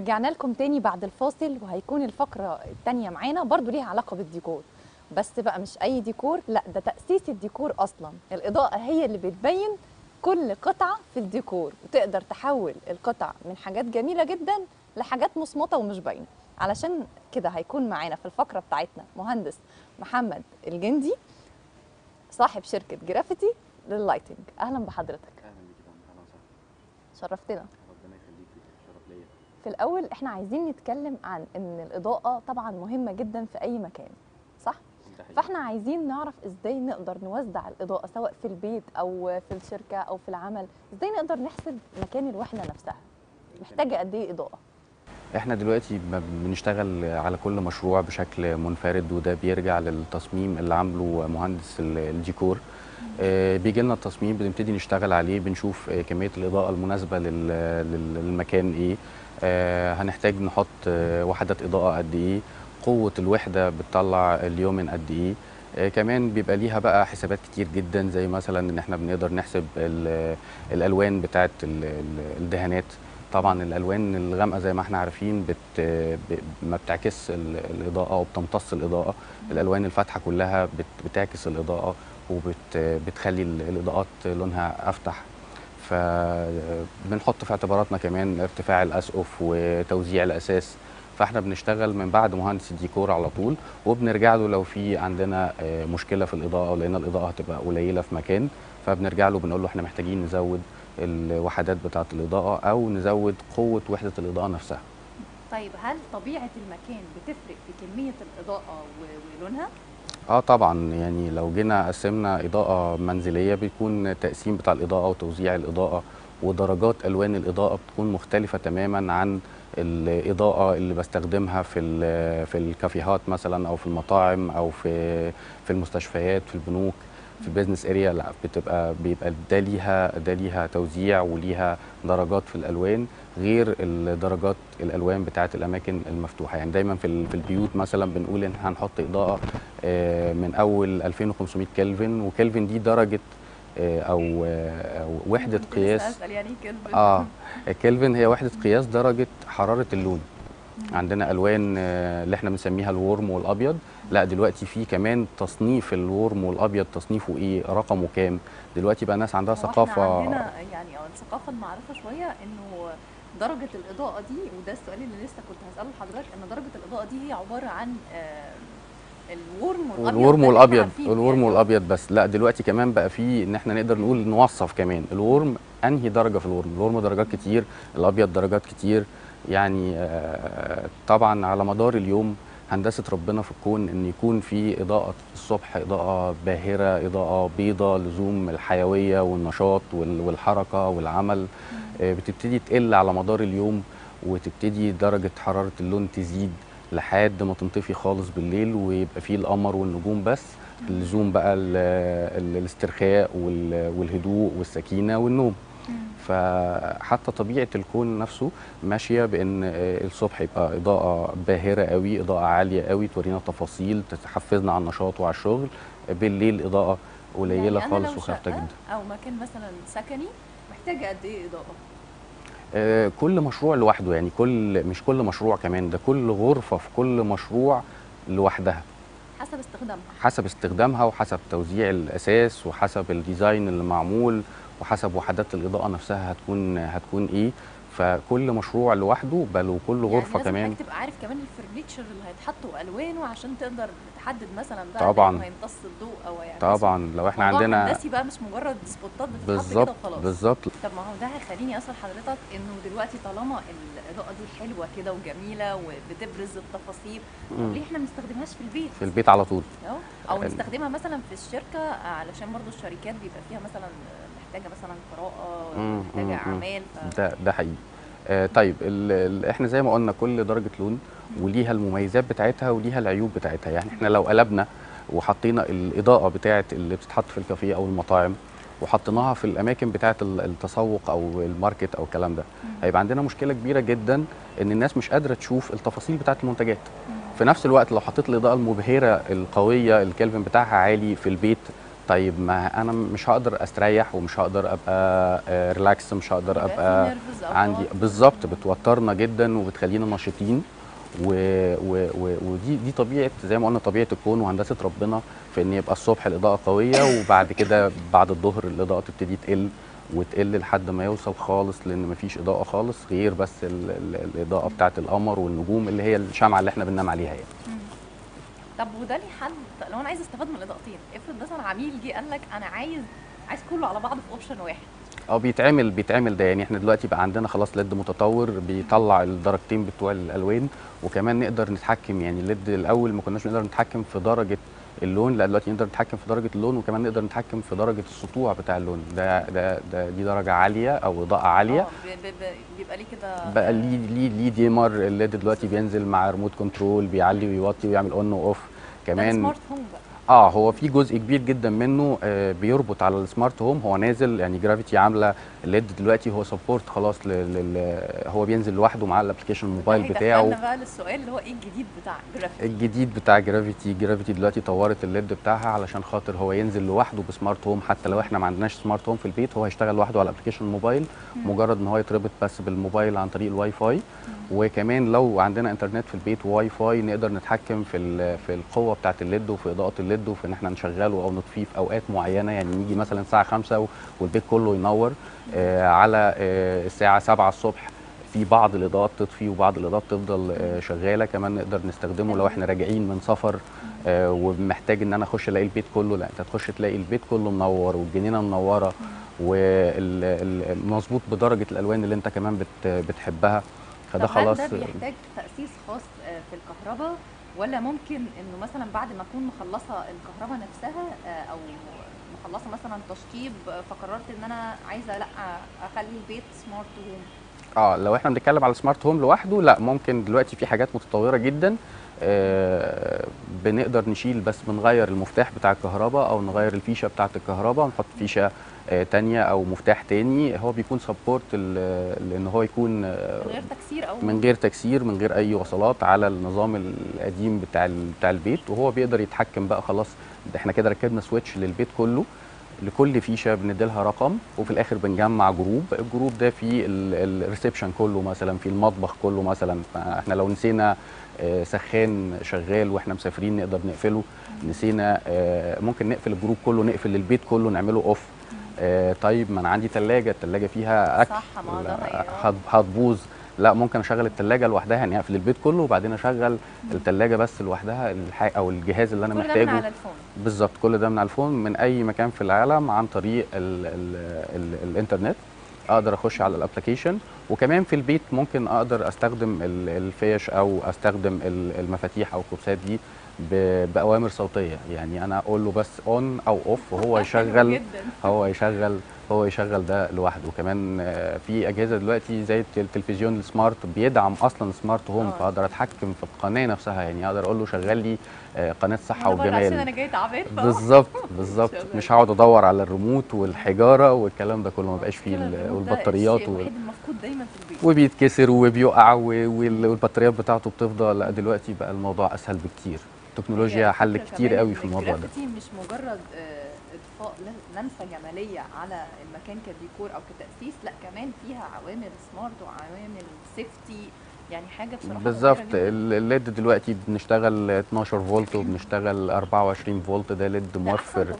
ورجعنا لكم تاني بعد الفاصل وهيكون الفقرة التانية معانا برضو ليها علاقة بالديكور. بس بقى مش أي ديكور لأ ده تأسيس الديكور أصلا. الإضاءة هي اللي بتبين كل قطعة في الديكور. وتقدر تحول القطع من حاجات جميلة جدا لحاجات مصمتة ومش باينة. علشان كده هيكون معانا في الفقرة بتاعتنا مهندس محمد الجندي صاحب شركة Graffiti لل lighting. أهلا بحضرتك. أهلا وسهلا. شرفتنا ربنا يخليكي شرف ليا في الأول إحنا عايزين نتكلم عن إن الإضاءة طبعا مهمة جدا في أي مكان صح؟ فإحنا عايزين نعرف إزاي نقدر نوزع الإضاءة سواء في البيت أو في الشركة أو في العمل إزاي نقدر نحسب مكان الوحدة نفسها؟ محتاجة قد إيه إضاءة؟ إحنا دلوقتي بنشتغل على كل مشروع بشكل منفرد وده بيرجع للتصميم اللي عامله مهندس ال- الديكور. آه، بيجي لنا التصميم بنبتدي نشتغل عليه بنشوف آه، كمية الإضاءة المناسبة لل- لل- للمكان إيه. هنحتاج نحط آه، وحدات إضاءة قد إيه قوة الوحدة بتطلع اليومن قد إيه. آه، كمان بيبقى ليها بقى حسابات كتير جدا زي مثلا إن إحنا بنقدر نحسب ال- الألوان بتاعه ال- ال- الدهانات. طبعا الألوان الغامقة زي ما إحنا عارفين بت ما بتعكس ال- الإضاءة وبتمتص الإضاءة. الألوان الفاتحة كلها بت- بتعكس الإضاءة وبتخلي الإضاءات لونها أفتح. فبنحط في اعتباراتنا كمان ارتفاع الأسقف وتوزيع الأساس فاحنا بنشتغل من بعد مهندس الديكور على طول وبنرجع له لو في عندنا آه، مشكلة في الإضاءة لقينا الإضاءة هتبقى قليلة في مكان فبنرجع له بنقول له إحنا محتاجين نزود الوحدات بتاعة الإضاءة أو نزود قوة وحدة الإضاءة نفسها طيب هل طبيعة المكان بتفرق في كمية الإضاءة ولونها؟ آه طبعا يعني لو جينا قسمنا إضاءة منزلية بيكون التقسيم بتاع الإضاءة وتوزيع الإضاءة ودرجات ألوان الإضاءة بتكون مختلفة تماما عن الإضاءة اللي بستخدمها في في الكافيهات مثلا أو في المطاعم أو في في المستشفيات في البنوك. في ال business area لا بتبقى بيبقى ده ليها ده ليها توزيع وليها درجات في الألوان غير الدرجات الألوان بتاعه الأماكن المفتوحة. يعني دايما في في البيوت مثلا بنقول إن هنحط إضاءة آه، من أول 2500 كلفن وكلفن دي درجة آه، أو آه، أو وحدة قياس. يعني كلمة آه كلفن هي وحدة قياس درجة حرارة اللون. عندنا ألوان اللي إحنا بنسميها الورم والأبيض. لا دلوقتي في كمان تصنيف الورم والأبيض تصنيفه إيه؟ رقمه كام؟ دلوقتي بقى ناس عندها ثقافة عندنا يعني أو الثقافة المعروفة شوية إنه درجة الإضاءة دي وده السؤال اللي لسه كنت هسأله لحضرتك إن درجة الإضاءة دي هي عبارة عن آه، ال warm اللي إحنا والأبيض ال warm. والأبيض بس. لا دلوقتي كمان بقى في إن إحنا نقدر نقول نوصف كمان. ال warm أنهي درجة في ال warm؟ ال warm درجات كتير الأبيض درجات كتير. يعني آه، طبعا على مدار اليوم هندسة ربنا في الكون إن يكون في إضاءة الصبح إضاءة باهرة إضاءة بيضاء لزوم الحيوية والنشاط وال- والحركة والعمل. آه، بتبتدي تقل على مدار اليوم وتبتدي درجة حرارة اللون تزيد لحد ما تنطفي خالص بالليل ويبقى فيه القمر والنجوم بس. اللزوم بقى ال- ال- الاسترخاء وال- والهدوء والسكينة والنوم. فحتى طبيعة الكون نفسه ماشية بإن الصبح يبقى إضاءة باهرة قوي إضاءة عالية قوي تورينا تفاصيل تحفزنا على النشاط وعلى الشغل. بالليل إضاءة قليلة يعني خالص وخافته جدا. أو مكان مثلا سكني محتاجة قد إيه إضاءة؟ آه، كل مشروع لوحده يعني كل مش كل مشروع كمان ده كل غرفة في كل مشروع لوحدها. حسب استخدامها. حسب استخدامها وحسب توزيع الأساس وحسب الديزاين اللي معمول وحسب وحدات الإضاءة نفسها هتكون هتكون إيه فكل مشروع لوحده بل وكل غرفة يعني كمان لازم تبقى عارف كمان الفرنتشر اللي هيتحط والوانه عشان تقدر تحدد مثلا ده طبعاً. هيمتص الضوء أو يعني طبعا لو إحنا عندنا هندسي بقى مش مجرد سبوتات بتتحط كده وخلاص بالظبط طب ما هو ده هيخليني أسأل حضرتك إنه دلوقتي طالما الإضاءة دي حلوة كده وجميلة وبتبرز التفاصيل طب. ليه إحنا ما نستخدمهاش في البيت؟ في البيت على طول. أو نستخدمها مثلا في الشركة علشان برضو الشركات بيبقى فيها مثلا محتاجة مثلا قراءة مم، محتاجة. أعمال ف... ده ده حقيقي. آه طيب ال ال إحنا زي ما قلنا كل درجة لون وليها المميزات بتاعتها وليها العيوب بتاعتها. يعني إحنا لو قلبنا وحطينا الإضاءة بتاعه اللي بتتحط في الكافيه أو المطاعم وحطيناها في الأماكن بتاعه ال- التسوق أو ال market أو الكلام ده هيبقى عندنا مشكلة كبيرة جدا إن الناس مش قادرة تشوف التفاصيل بتاعه المنتجات. في نفس الوقت لو حطيت الإضاءة المبهرة القوية الكلفن بتاعها عالي في البيت طيب ما أنا مش هقدر أستريح ومش هقدر أبقى آه، relax مش هقدر أبقى عندي. بالظبط بتوترنا جدا وبتخلينا نشيطين و... و... و... ودي دي طبيعة زي ما قلنا طبيعة الكون وهندسة ربنا في إن يبقى الصبح الإضاءة قوية وبعد كده بعد الظهر الإضاءة تبتدي تقل وتقل لحد ما يوصل خالص لأن مفيش إضاءة خالص غير بس ال... ال... الإضاءة بتاعة القمر والنجوم اللي هي الشمعة اللي إحنا بننام عليها يعني طب وده ليه طب لو أنا عايز أستفاد من الإضاءتين افرض مثلا عميل جه قال لك أنا عايز عايز كله على بعضه في option واحد. آه بيتعمل بيتعمل ده يعني إحنا دلوقتي بقى عندنا خلاص LED متطور بيطلع الدرجتين بتوع الألوان وكمان نقدر نتحكم يعني ال LED الأول ما كناش نقدر نتحكم في درجة اللون لا دلوقتي نقدر نتحكم في درجة اللون وكمان نقدر نتحكم في درجة السطوع بتاع اللون. ده ده, ده دي درجة عالية أو إضاءة عالية. آه بيبقى ليه كده بقى ليه ليه ليه dimmer ال LED دلوقتي بينزل مع remote control بيعلي ويوطي ويعمل on و off كمان smart home بقى. آه هو في جزء كبير جدا منه آه بيربط على ال smart home هو نازل يعني جرافيتي عاملة ال LED دلوقتي هو support خلاص لل هو بينزل لوحده مع ال application الموبايل بتاعه. بقى للسؤال اللي هو إيه الجديد بتاع جرافيتي الجديد بتاع جرافيتي جرافيتي دلوقتي طورت ال LED بتاعها علشان خاطر هو ينزل لوحده ب smart home حتى لو إحنا ما عندناش smart home في البيت هو هيشتغل لوحده على ال application الموبايل مجرد إن هو يتربط بس بالموبايل عن طريق الواي فاي. وكمان لو عندنا انترنت في البيت واي فاي نقدر نتحكم في في القوة بتاعه ال LED وفي إضاءة ال LED وفي إن إحنا نشغله أو نطفيه في أوقات معينة يعني نيجي مثلا الساعة 5 والبيت كله ينور آه على آه الساعة 7 الصبح في بعض الإضاءات تطفي وبعض الإضاءات تفضل آه، شغالة كمان نقدر نستخدمه لو إحنا راجعين من سفر ومحتاج إن أنا أخش ألاقي البيت كله لا أنت تخش تلاقي البيت كله منور والجنينة منورة ومظبوط بدرجة الألوان اللي أنت كمان بت بتحبها. فده خلاص ده بيحتاج تأسيس خاص في الكهرباء؟ ولا ممكن إنه مثلا بعد ما أكون مخلصة الكهرباء نفسها آه، أو مخلصة مثلا تشطيب فقررت إن أنا عايزة لأ أخلي البيت سمارت هوم آه لو إحنا بنتكلم على سمارت هوم لوحده لأ ممكن دلوقتي في حاجات متطورة جدا آه بنقدر نشيل بس بنغير المفتاح بتاع الكهرباء أو نغير الفيشة بتاعة الكهرباء ونحط فيشة تانية أو مفتاح تاني هو بيكون سبورت لأن هو يكون آه من غير تكسير أو من غير تكسير من غير أي وصلات على النظام القديم بتاع بتاع البيت وهو بيقدر يتحكم بقى خلاص إحنا كده ركبنا switch للبيت كله لكل فيشة بنديلها رقم وفي الآخر بنجمع group ال group ده فيه ال reception كله مثلا في المطبخ كله مثلا فإحنا لو نسينا آه، سخان شغال وإحنا مسافرين نقدر نقفله نسينا آه، ممكن نقفل ال group كله نقفل البيت كله نعمله off آه، طيب ما أنا عندي ثلاجه الثلاجه فيها أكل. صح ما. هت- هتبوظ. لا ممكن أشغل الثلاجه لوحدها يعني أقفل البيت كله وبعدين أشغل الثلاجه بس لوحدها أو الجهاز اللي أنا كل ده من محتاجه. على ال phone. بالظبط كل ده من على ال phone من أي مكان في العالم عن طريق ال ال ال الإنترنت. أقدر أخش على ال application وكمان في البيت ممكن أقدر أستخدم ال- الفيش أو أستخدم ال- المفاتيح أو الكوبسات دي بأوامر صوتية. يعني أنا أقول له بس on أو off وهو يشغل هو يشغل هو يشغل ده لوحده. كمان آه، في أجهزة دلوقتي زي الت- التلفزيون السمارت بيدعم أصلا سمارت هوم آه. فأقدر أتحكم في القناة نفسها. يعني أقدر أقول له شغل لي آه، قناة صحة برضه عشان وجمال. أنا جاي تعبان. بالظبط بالظبط. مش هقعد أدور على الريموت والحجارة والكلام ده كله. ما بقاش فيه والبطاريات وال... المفقود دايما في البيت. وبيتكسر وبيقع والبطاريات بتاعته بتفضى. لا دلوقتي بقى الموضوع أسهل بكتير. التكنولوجيا حل كتير قوي في الموضوع ده. مش مجرد آه، إضفاء لمسه جمالية على المكان كديكور أو كتأسيس لأ كمان فيها عوامل smart وعوامل safety يعني حاجة بصراحة بالظبط. ال LED دلوقتي بنشتغل 12 فولت وبنشتغل 24 فولت ده LED موفر.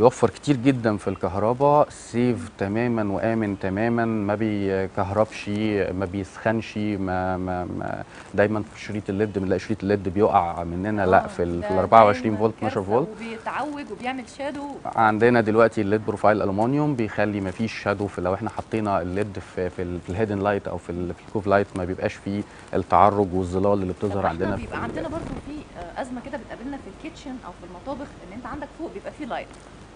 بيوفر كتير جدا في الكهرباء safe تماما وآمن تماما ما بيكهربش ما بيسخنش ما, ما, ما دايما في شريط ال LED بنلاقي شريط ال LED بيقع مننا لا آه، في ال ده في ال 24 دايماً فولت 12 كارثة فولت. وبيتعوج وبيعمل shadow عندنا دلوقتي ال LED profile ألومنيوم بيخلي ما فيش shadow في لو إحنا حطينا ال LED في في, في ال hidden light أو في, في ال cove light ما بيبقاش فيه التعرج والظلال اللي بتظهر عندنا في بيبقى ال- عندنا برضو في آه، أزمة كده بتقابلنا في ال kitchen أو في المطابخ إن أنت عندك فوق بيبقى فيه light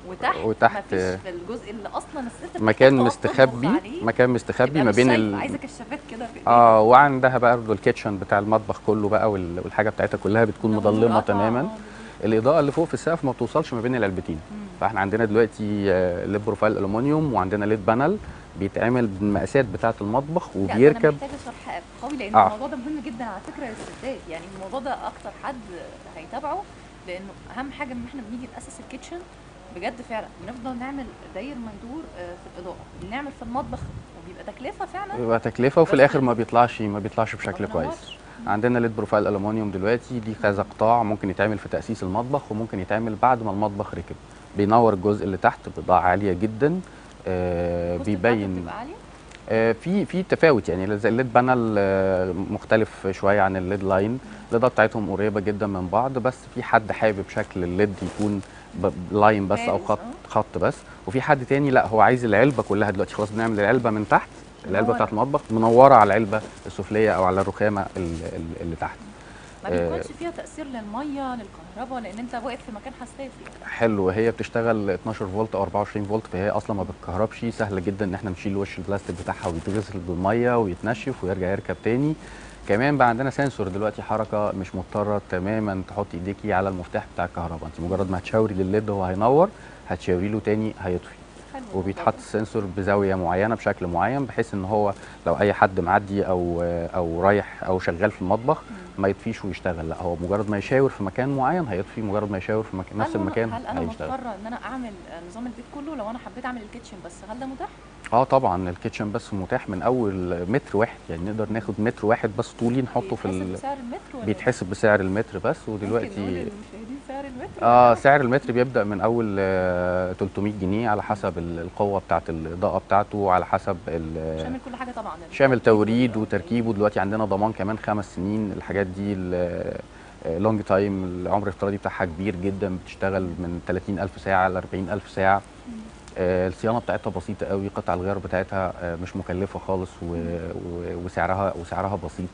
وتحت وتحت، مفيش في الجزء اللي أصلا الست مكان مستخبي. مكان مستخبي ما بين ال... عايزة كشافات كده في آه وعندها برضه ال kitchen بتاع المطبخ كله بقى وال- والحاجة بتاعتها كلها بتكون مظلمة تماما آه، الإضاءة اللي فوق في السقف ما بتوصلش ما بين العلبتين مم. فاحنا عندنا دلوقتي آه، LED profile ألومنيوم وعندنا LED panel بيتعمل بالمقاسات بتاعة المطبخ وبيركب محتاجة شرح قوي لأن آه. الموضوع ده مهم جدا على فكرة للستات يعني الموضوع ده أكتر حد هيتابعه لأنه أهم حاجة إن إحنا بنيجي نأسس ال kitchen بجد فعلا بنفضل نعمل داير ما يدور آه، في الإضاءة بنعمل في المطبخ وبيبقى تكلفة فعلا. بيبقى تكلفة وفي الآخر ما بيطلعش ما بيطلعش بشكل كويس. عندنا LED profile ألومنيوم دلوقتي دي كذا قطاع ممكن يتعمل في تأسيس المطبخ وممكن يتعمل بعد ما المطبخ ركب. بينور الجزء اللي تحت باضاءه عالية جدا آه بيبين. آه، في في تفاوت يعني ال LED panel آه، مختلف شوية عن ال LED line. الاضاءه بتاعتهم قريبة جدا من بعض بس في حد حابب شكل ال LED يكون line بس أو خط آه. خط بس. وفي حد تاني لا هو عايز العلبة كلها دلوقتي. خلاص بنعمل العلبة من تحت العلبة. بتاعت المطبخ منورة على العلبة السفلية أو على الرخامة ال- ال- اللي تحت. ما آه. بيكونش فيها تأثير للمية للكهرباء لأن أنت واقف في مكان حساس يعني. حلو. هي بتشتغل 12 فولت أو 24 فولت فهي أصلا ما بتكهربش. سهل جدا إن إحنا نشيل وش البلاستيك بتاعها ويتغسل بالمية ويتنشف ويرجع يركب تاني. كمان بقى عندنا sensor دلوقتي حركة مش مضطرة تماما تحط ايديكي على المفتاح بتاع الكهرباء. انت مجرد ما هتشاوري للليد هو هينور هتشاوري له تاني هيطفي. وبيتحط ال sensor بزاوية معينة بشكل معين بحيث ان هو لو اي حد معدي أو أو رايح أو شغال في المطبخ ما يطفيش ويشتغل. لا هو مجرد ما يشاور في مكان معين هيطفي مجرد ما يشاور في مكان نفس المكان هل أنا مضطرة إن أنا أعمل نظام البيت كله؟ لو أنا حبيت أعمل ال kitchen بس هل ده متاح؟ آه طبعا ال kitchen بس متاح من أول متر واحد يعني نقدر ناخد متر واحد بس طولي نحطه في ال... بسعر المتر ولا بيتحسب بسعر المتر بس ودلوقتي سعر المتر آه؟ سعر المتر بيبدأ من أول آه 300 جنيه على حسب ال- القوة بتاعه الإضاءة بتاعته على حسب شامل كل حاجة طبعا شامل توريد وتركيب ودلوقتي عندنا ضمان كمان خمس سنين الحاجات دي long time العمر الافتراضي بتاعها كبير جدا بتشتغل من 30000 ساعة ل 40000 ساعة. آه، الصيانة بتاعتها بسيطة قوي قطع الغيار بتاعتها آه، مش مكلفة خالص و- و- وسعرها وسعرها بسيط.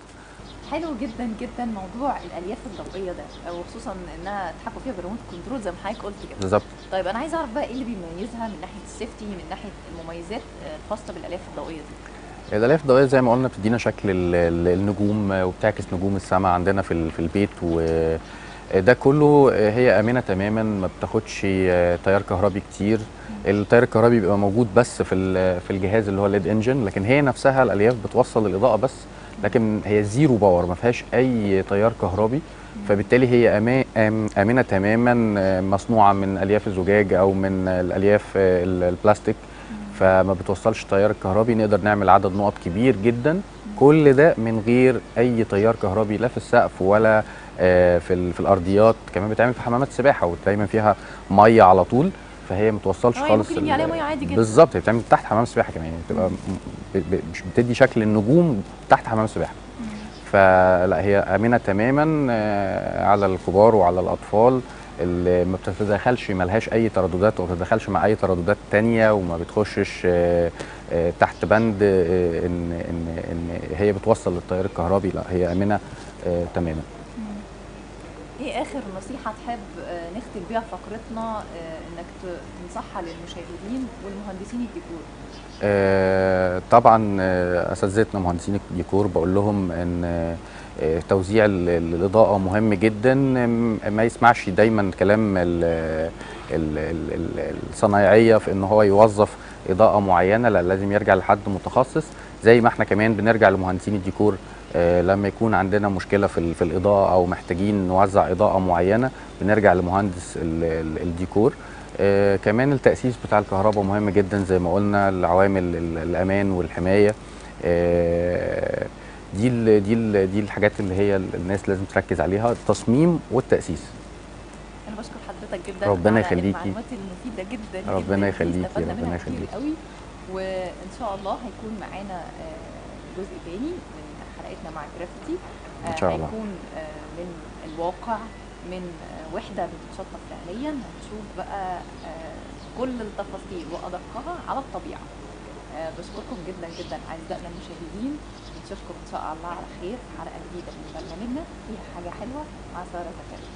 حلو جدا جدا موضوع الألياف الضوئية ده وخصوصا إنها تحكم فيها بال remote control زي ما حضرتك قلت كده. بالظبط. طيب أنا عايزه أعرف بقى إيه اللي بيميزها من ناحية ال safety من ناحية المميزات آه، الخاصة بالألياف الضوئية دي؟ الألياف الضوئية زي ما قلنا بتدينا شكل ال- ال- النجوم آه، وبتعكس نجوم السماء عندنا في ال- في البيت وده كله آه، هي آمنة تماما ما بتاخدش آه، تيار كهربي كتير. التيار الكهربي بيبقى موجود بس في في الجهاز اللي هو ال LED engine لكن هي نفسها الألياف بتوصل الاضاءه بس لكن هي zero power ما فيهاش أي تيار كهربي. فبالتالي هي آمنة تماما مصنوعة من ألياف الزجاج أو من الألياف ال- البلاستيك. فما بتوصلش التيار الكهربي نقدر نعمل عدد نقط كبير جدا. كل ده من غير أي تيار كهربي لا في السقف ولا آه، في في الأرضيات. كمان بتعمل في حمامات سباحة ودايما فيها مية على طول. فهي ما توصلش آه، خالص ممكن عليها مية عادي جدا. بالظبط هي بتعمل تحت حمام سباحة كمان يعني بتبقى مش بتدي شكل النجوم تحت حمام سباحه فلا هي آمنة تماما آه، على الكبار وعلى الأطفال اللي ما بتتدخلش ملهاش أي ترددات وما بتتدخلش مع أي ترددات تانية وما بتخشش آه، تحت بند ان ان إن هي بتوصل للتيار الكهربي لا هي آمنة تماما. إيه اخر نصيحة تحب آه، نختم بيها فقرتنا آه، انك تنصحها للمشاهدين والمهندسين الديكور؟ آه، طبعا أساتذتنا مهندسين الديكور بقول لهم إن توزيع ال- ال- الإضاءة مهم جدا ما يسمعش دايما كلام ال- ال- ال- ال- الصنايعية في إن هو يوظف إضاءة معينة لا لازم يرجع لحد متخصص. زي ما إحنا كمان بنرجع لمهندسين الديكور لما يكون عندنا مشكلة في في الإضاءة أو محتاجين نوزع إضاءة معينة بنرجع لمهندس ال- ال- الديكور آه، كمان التأسيس بتاع الكهرباء مهم جدا زي ما قلنا العوامل ال- الأمان والحماية آه، دي ال دي ال دي الحاجات اللي هي الناس لازم تركز عليها التصميم والتأسيس أنا بشكر حضرتك جدا ربنا يخليكي. المعلومات المفيدة جدا ربنا يخليكي، ربنا يخليكي. قوي وإن شاء الله هيكون معانا آه، جزء تاني من حلقتنا مع جرافيتي آه، إن شاء الله. هيكون آه، من الواقع من آه، وحدة بتتشطب فعليا. هنشوف بقى آه، كل التفاصيل وأدقها على الطبيعة. آه، بشكركم جدا جدا أعزائنا المشاهدين. نشوفكم إن شاء الله على خير. في حلقة جديدة من برنامجنا فيها حاجة حلوة. مع ساره زكريا